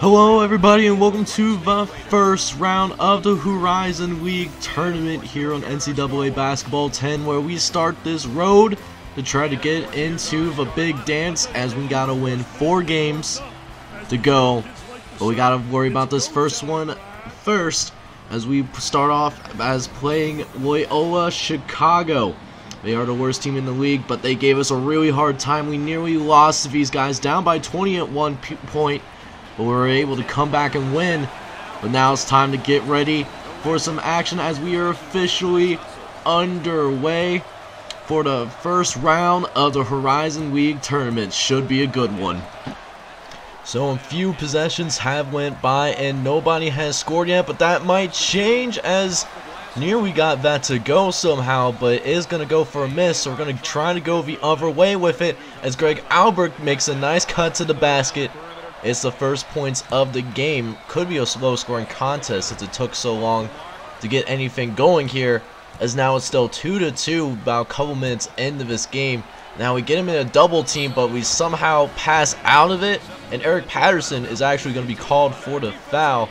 Hello everybody and welcome to the first round of the Horizon League tournament here on NCAA Basketball 10 where we start this road to try to get into the big dance as we gotta win four games to go. But we gotta worry about this first one first as we start off as playing Loyola Chicago. They are the worst team in the league, but they gave us a really hard time. We nearly lost these guys down by 20 at one point but we were able to come back and win. But now it's time to get ready for some action as we are officially underway for the first round of the Horizon League tournament. Should be a good one. So a few possessions have went by and nobody has scored yet, but that might change as near we got that to go somehow, but it is going to go for a miss, so we're going to try to go the other way with it as Greg Albert makes a nice cut to the basket it's the first points of the game. Could be a slow scoring contest since it took so long to get anything going here. As now it's still 2 to 2 about a couple minutes into this game. Now we get him in a double team, but we somehow pass out of it. And Eric Patterson is actually going to be called for the foul.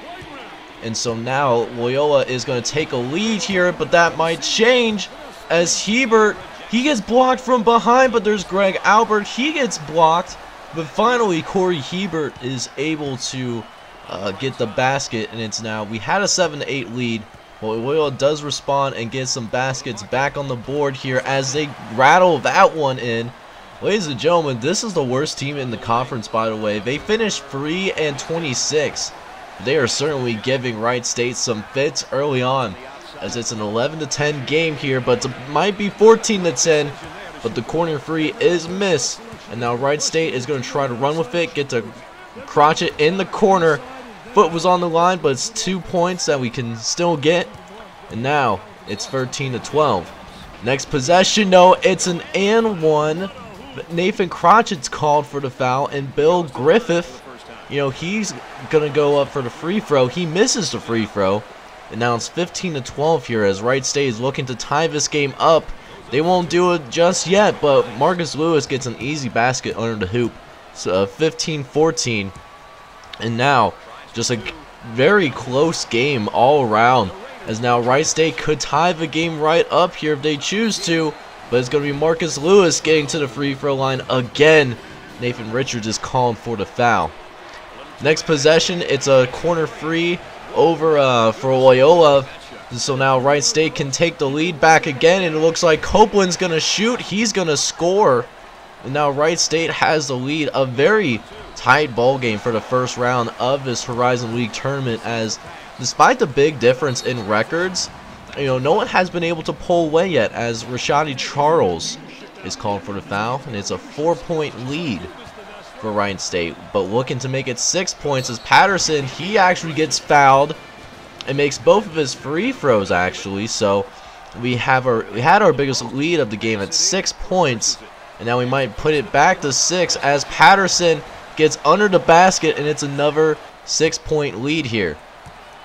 And so now Loyola is going to take a lead here, but that might change as Hebert, he gets blocked from behind, but there's Greg Albert, he gets blocked. But finally, Corey Hebert is able to uh, get the basket, and it's now, we had a 7-8 lead, but Loyola does respond and get some baskets back on the board here as they rattle that one in. Ladies and gentlemen, this is the worst team in the conference, by the way. They finished 3 and 26. They are certainly giving Wright State some fits early on, as it's an 11 to 10 game here, but it might be 14 to 10. But the corner free is missed and now Wright State is going to try to run with it, get to Crotchet in the corner. Foot was on the line, but it's two points that we can still get. And now it's 13 to 12. Next possession, no, it's an and one. Nathan Crotchet's called for the foul, and Bill Griffith, you know, he's gonna go up for the free throw. He misses the free throw, and now it's 15 to 12 here as Wright State is looking to tie this game up they won't do it just yet, but Marcus Lewis gets an easy basket under the hoop. So 15-14. Uh, and now, just a very close game all around. As now Wright State could tie the game right up here if they choose to. But it's going to be Marcus Lewis getting to the free throw line again. Nathan Richards is calling for the foul. Next possession, it's a corner free over uh, for Loyola. So now Wright State can take the lead back again, and it looks like Copeland's going to shoot. He's going to score. And now Wright State has the lead. A very tight ball game for the first round of this Horizon League tournament as despite the big difference in records, you know, no one has been able to pull away yet as Rashadi Charles is called for the foul, and it's a four-point lead for Wright State. But looking to make it six points as Patterson, he actually gets fouled it makes both of his free throws actually. So we have our we had our biggest lead of the game at six points, and now we might put it back to six as Patterson gets under the basket, and it's another six-point lead here.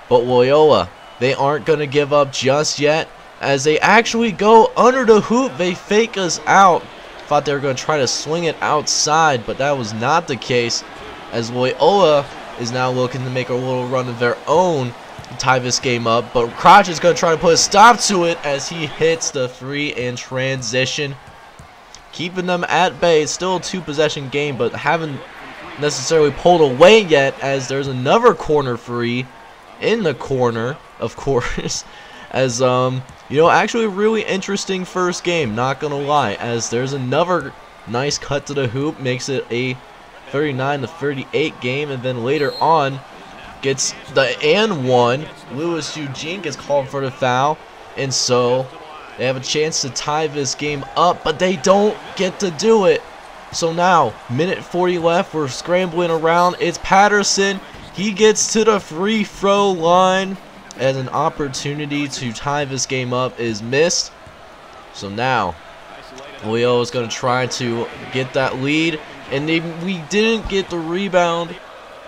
But Loyola, they aren't gonna give up just yet, as they actually go under the hoop. They fake us out. Thought they were gonna try to swing it outside, but that was not the case. As Loyola is now looking to make a little run of their own tie this game up. But Crotch is going to try to put a stop to it as he hits the free in transition. Keeping them at bay. Still a two-possession game, but haven't necessarily pulled away yet as there's another corner free in the corner, of course. As, um, you know, actually really interesting first game, not going to lie. As there's another nice cut to the hoop, makes it a 39 to 38 game, and then later on, gets the and one. Lewis Eugene gets called for the foul. And so they have a chance to tie this game up, but they don't get to do it. So now, minute 40 left, we're scrambling around. It's Patterson. He gets to the free throw line as an opportunity to tie this game up is missed. So now, Leo is going to try to get that lead. And they, we didn't get the rebound.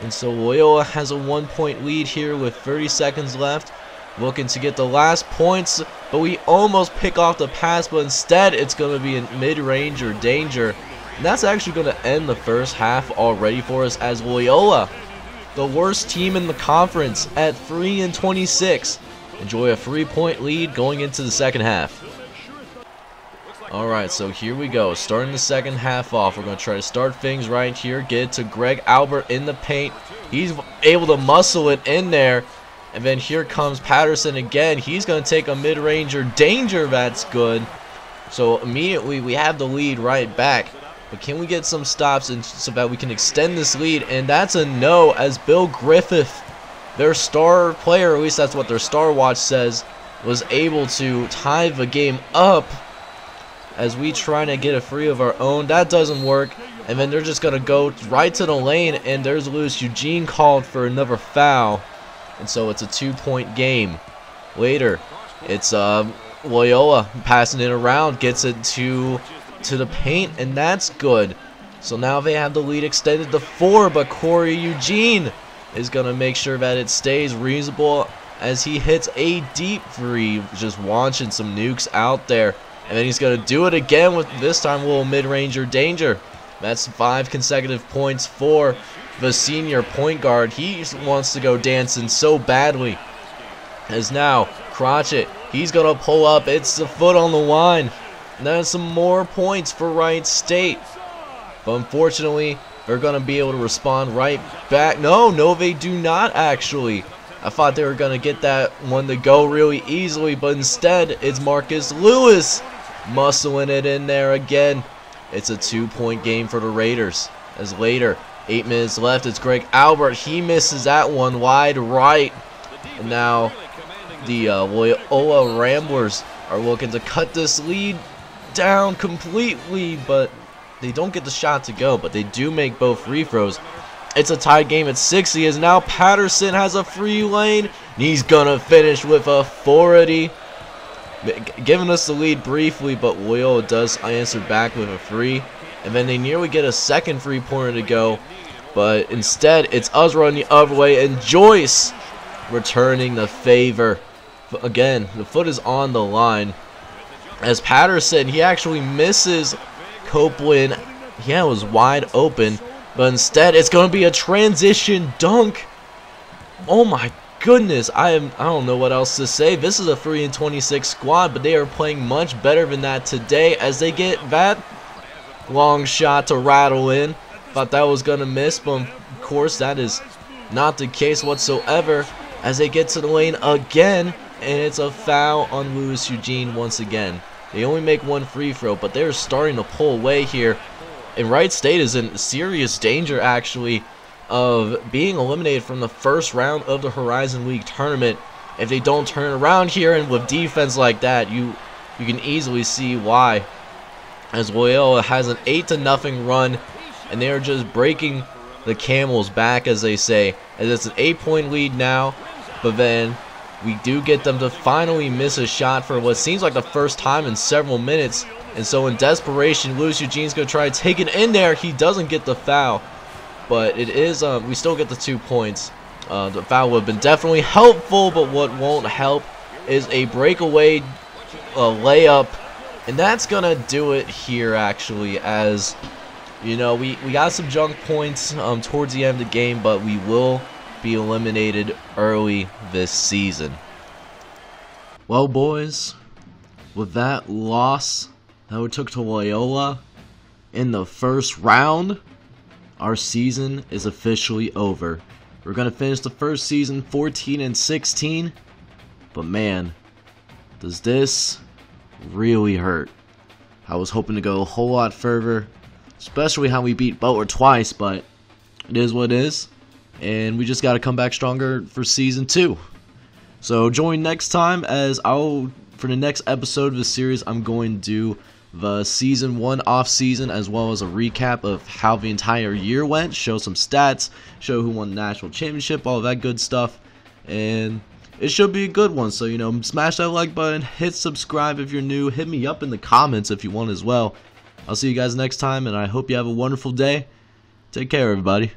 And so Loyola has a one-point lead here with 30 seconds left. Looking to get the last points, but we almost pick off the pass, but instead it's going to be in mid-range or danger. And that's actually going to end the first half already for us as Loyola the worst team in the conference at 3 and 26. Enjoy a three point lead going into the second half. Alright, so here we go. Starting the second half off. We're going to try to start things right here. Get to Greg Albert in the paint. He's able to muscle it in there. And then here comes Patterson again. He's going to take a mid-ranger. Danger, that's good. So immediately we have the lead right back. But can we get some stops and so that we can extend this lead? And that's a no as Bill Griffith, their star player, at least that's what their star watch says, was able to tie the game up as we try to get a free of our own. That doesn't work. And then they're just going to go right to the lane. And there's Lewis Eugene called for another foul. And so it's a two-point game. Later, it's uh, Loyola passing it around. Gets it to, to the paint. And that's good. So now they have the lead extended to four. But Corey Eugene is going to make sure that it stays reasonable as he hits a deep three. Just launching some nukes out there. And then he's going to do it again with this time a little mid-ranger danger. That's five consecutive points for the senior point guard. He wants to go dancing so badly. As now, Crotchet, he's going to pull up. It's the foot on the line. Then some more points for Wright State. But unfortunately, they're going to be able to respond right back. No, no, they do not actually. I thought they were going to get that one to go really easily, but instead, it's Marcus Lewis muscling it in there again. It's a two-point game for the Raiders. As later, eight minutes left, it's Greg Albert. He misses that one wide right. And now the uh, Loyola Ramblers are looking to cut this lead down completely, but they don't get the shot to go, but they do make both free throws. It's a tied game at 60 as now Patterson has a free lane. And He's going to finish with authority giving us the lead briefly, but Loyola does answer back with a free. And then they nearly get a second free pointer to go. But instead, it's us running the other way, and Joyce returning the favor. Again, the foot is on the line. As Patterson, he actually misses Copeland. Yeah, it was wide open. But instead, it's going to be a transition dunk. Oh my goodness, I am I don't know what else to say. This is a 3 and 26 squad, but they are playing much better than that today as they get that long shot to rattle in. Thought that was gonna miss, but of course that is not the case whatsoever as they get to the lane again and it's a foul on Lewis Eugene once again. They only make one free throw, but they're starting to pull away here. And Wright State is in serious danger actually of being eliminated from the first round of the Horizon League tournament. If they don't turn around here and with defense like that you you can easily see why. As Loyola has an 8 to nothing run and they are just breaking the camels back as they say. As it's an 8 point lead now but then we do get them to finally miss a shot for what seems like the first time in several minutes. And so in desperation Lewis Eugene's going to try to take it in there. He doesn't get the foul but it is, uh, we still get the two points. Uh, the foul would have been definitely helpful, but what won't help is a breakaway uh, layup. And that's going to do it here, actually, as, you know, we, we got some junk points um, towards the end of the game, but we will be eliminated early this season. Well, boys, with that loss that we took to Loyola in the first round, our season is officially over. We're going to finish the first season 14 and 16. But man, does this really hurt. I was hoping to go a whole lot further, especially how we beat Butler twice, but it is what it is. And we just got to come back stronger for season 2. So join next time as I'll, for the next episode of the series, I'm going to do the season one off season as well as a recap of how the entire year went show some stats show who won the national championship all that good stuff. And it should be a good one. So you know smash that like button hit subscribe if you're new hit me up in the comments if you want as well. I'll see you guys next time and i hope you have a wonderful day. Take care everybody